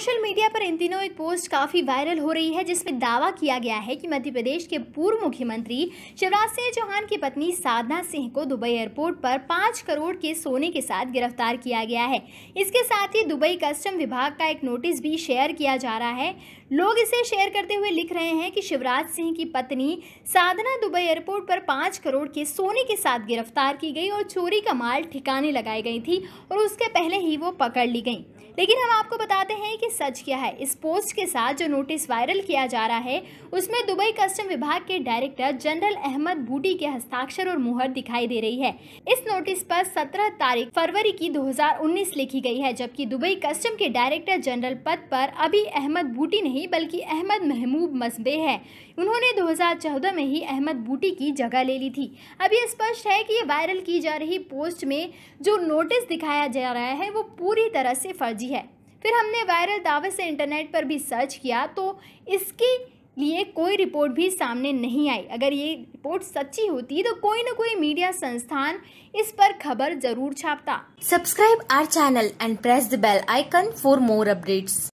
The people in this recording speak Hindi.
सोशल मीडिया पर इन दिनों एक पोस्ट काफ़ी वायरल हो रही है, जिसमें दावा किया गया है कि मध्य प्रदेश के पूर्व मुख्यमंत्री शिवराज सिंह चौहान की पत्नी साधना सिंह को दुबई एयरपोर्ट पर पाँच करोड़ के सोने के साथ गिरफ़्तार किया गया है। इसके साथ ही दुबई कस्टम विभाग का एक नोटिस भी शेयर किया जा रहा है। लोग इसे शेयर करते हुए लिख रहे हैं कि शिवराज सिंह की पत्नी साधना दुबई एयरपोर्ट पर पाँच करोड़ के सोने के साथ गिरफ़्तार की गई और चोरी का माल ठिकाने लगाई गई थी और उसके पहले ही वो पकड़ ली गई। लेकिन हम आपको बताते हैं कि सच क्या है। इस पोस्ट के साथ जो नोटिस वायरल किया जा रहा है, उसमें दुबई कस्टम विभाग के डायरेक्टर जनरल अहमद बूटी के हस्ताक्षर और मुहर दिखाई दे रही है। इस नोटिस पर 17 तारीख फरवरी की 2019 लिखी गई है, जबकि दुबई कस्टम के डायरेक्टर जनरल पद पर अभी अहमद बूटी नहीं, बल्कि अहमद महमूब मसबे है। उन्होंने 2014 में ही अहमद बूटी की जगह ले ली थी। अब ये स्पष्ट है कि ये वायरल की जा रही पोस्ट में जो नोटिस दिखाया जा रहा है, वो पूरी तरह से फर्जी है। फिर हमने वायरल दावे से इंटरनेट पर भी सर्च किया तो इसके लिए कोई रिपोर्ट भी सामने नहीं आई। अगर ये रिपोर्ट सच्ची होती तो कोई ना कोई मीडिया संस्थान इस पर खबर ज़रूर छापता। Subscribe our channel and press the bell icon for more updates.